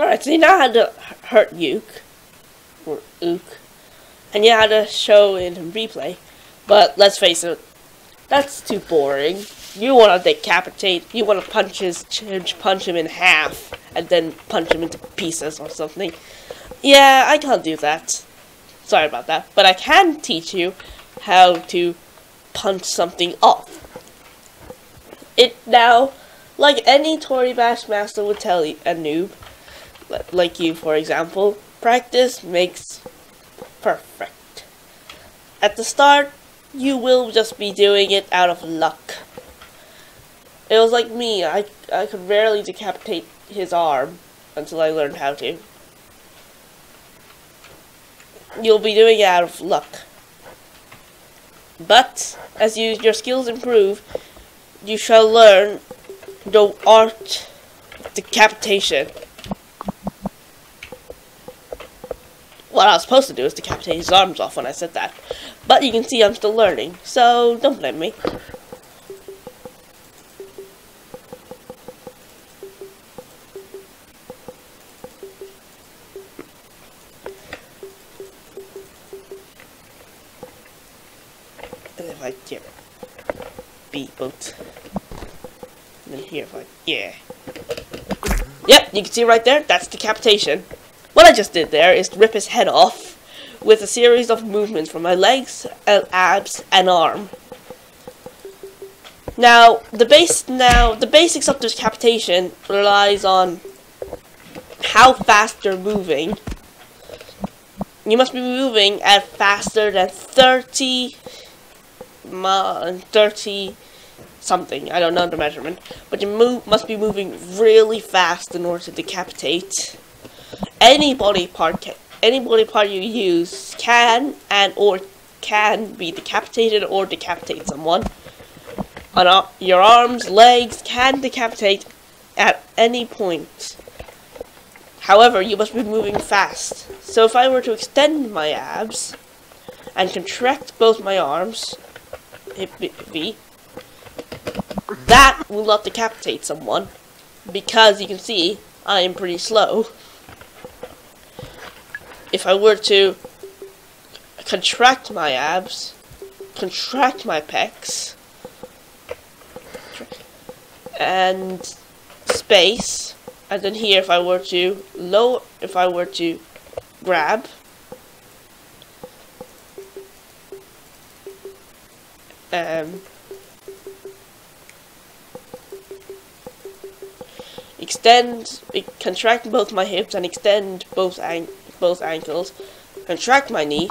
Alright, so you know how to hurt Uke, or Uke, and you how to show in replay, but let's face it, that's too boring. You want to decapitate, you want to punch his, punch him in half, and then punch him into pieces or something. Yeah, I can't do that. Sorry about that, but I can teach you how to punch something off. It now, like any Toribash master would tell you, a noob, like you for example, practice makes perfect. At the start, you will just be doing it out of luck. It was like me, I, I could rarely decapitate his arm until I learned how to. You'll be doing it out of luck. But, as you, your skills improve, you shall learn the art decapitation. What I was supposed to do is decapitate his arms off when I said that. But you can see I'm still learning, so don't blame me. If I get beat both. And then here, if I, yeah. Yep, you can see right there, that's decapitation. What I just did there is rip his head off with a series of movements from my legs, and abs, and arm. Now, the base now the basics of decapitation relies on how fast you're moving. You must be moving at faster than 30 30 something. I don't know the measurement, but you move must be moving really fast in order to decapitate any body part can, any body part you use can and or can be decapitated or decapitate someone. On uh, your arms, legs can decapitate at any point. However, you must be moving fast. So if I were to extend my abs and contract both my arms, that will not decapitate someone because you can see I am pretty slow if I were to contract my abs, contract my pecs, and space, and then here if I were to low, if I were to grab, um, extend, contract both my hips and extend both ankles both ankles, contract my knee.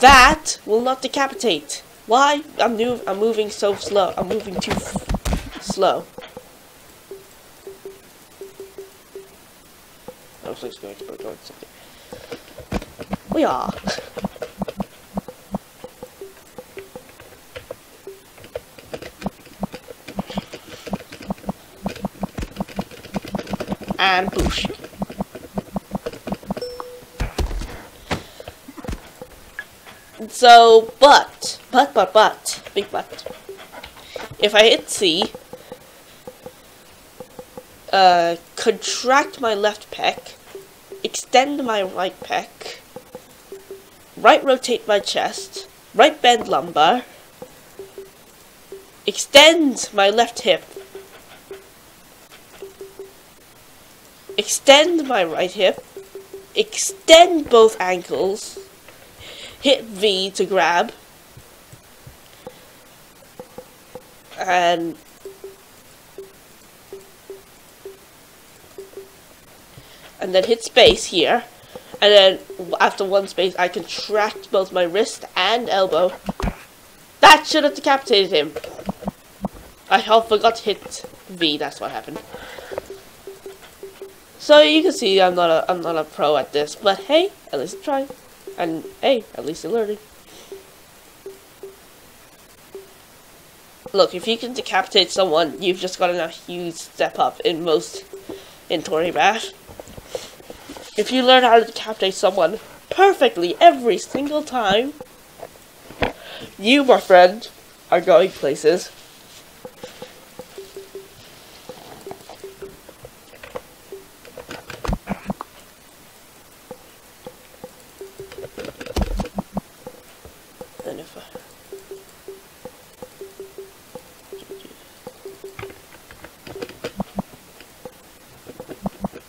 That will not decapitate. Why? I'm new. I'm moving so slow. I'm moving too slow. Oh, Looks like it's going to something. We are. And push. So, but, but, but, but, big but. If I hit C, uh, contract my left pec, extend my right pec, right rotate my chest, right bend lumbar, extend my left hip, extend my right hip, extend both ankles, hit V to grab, and and then hit space here, and then after one space I contract both my wrist and elbow. That should have decapitated him. I forgot to hit V, that's what happened. So you can see I'm not a I'm not a pro at this, but hey, at least I'm trying. And hey, at least I'm learning. Look, if you can decapitate someone, you've just gotten a huge step up in most in Toribash. If you learn how to decapitate someone perfectly every single time, you, my friend, are going places.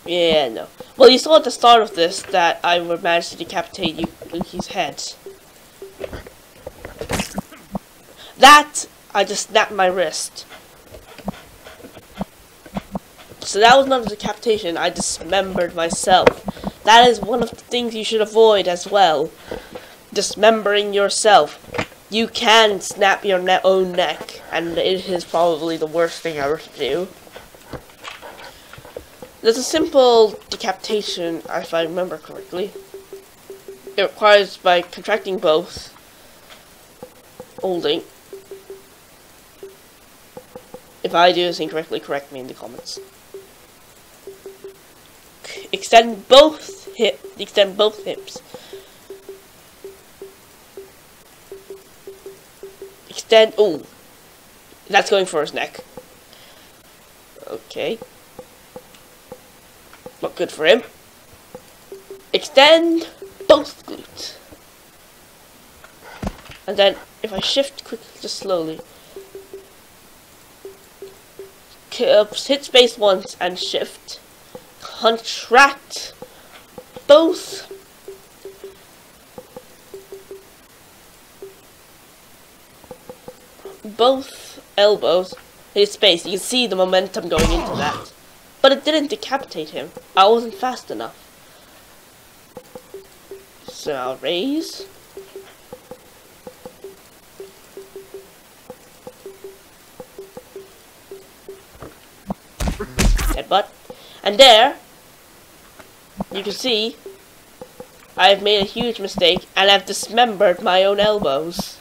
Yeah, no. Well, you saw at the start of this that I would manage to decapitate you, Uke's head. That, I just snapped my wrist. So that was not a decapitation, I dismembered myself. That is one of the things you should avoid as well. Dismembering yourself. You can snap your ne own neck, and it is probably the worst thing ever to do. There's a simple decapitation, if I remember correctly. It requires by contracting both, holding. If I do this incorrectly, correct me in the comments. Extend both hip, extend both hips. Extend, oh, that's going for his neck. Okay. Not good for him. Extend both glutes. And then, if I shift quickly, just slowly. Uh, hit space once and shift. Contract both both elbows hit space. You can see the momentum going into that. But it didn't decapitate him. I wasn't fast enough. So I'll raise. Headbutt. And there, you can see, I've made a huge mistake and I've dismembered my own elbows.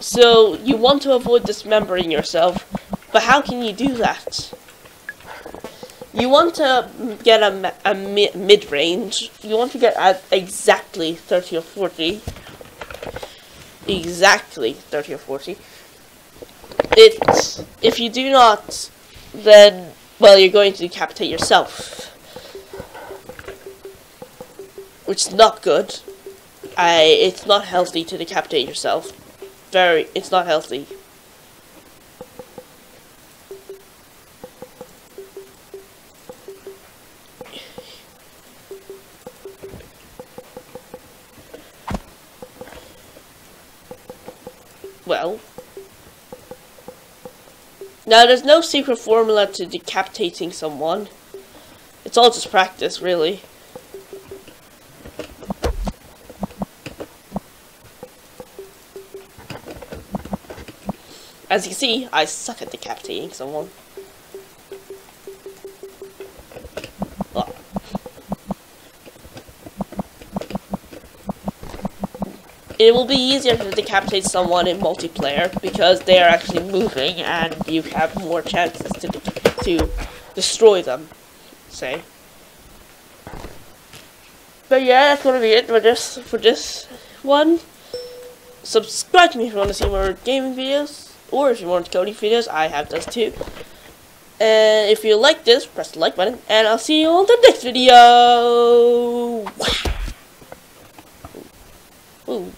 So, you want to avoid dismembering yourself but how can you do that? You want to get a, a mi mid-range. You want to get at exactly 30 or 40. Exactly 30 or 40. It's, if you do not, then, well, you're going to decapitate yourself. Which is not good. I, it's not healthy to decapitate yourself. Very, it's not healthy. Well. Now, there's no secret formula to decapitating someone. It's all just practice, really. As you see, I suck at decapitating someone. It will be easier to decapitate someone in multiplayer because they are actually moving and you have more chances to, to destroy them, say. But yeah, that's gonna be it for this, for this one. Subscribe to me if you want to see more gaming videos, or if you want coding videos, I have those too. And if you like this, press the like button, and I'll see you on the next video! Ooh.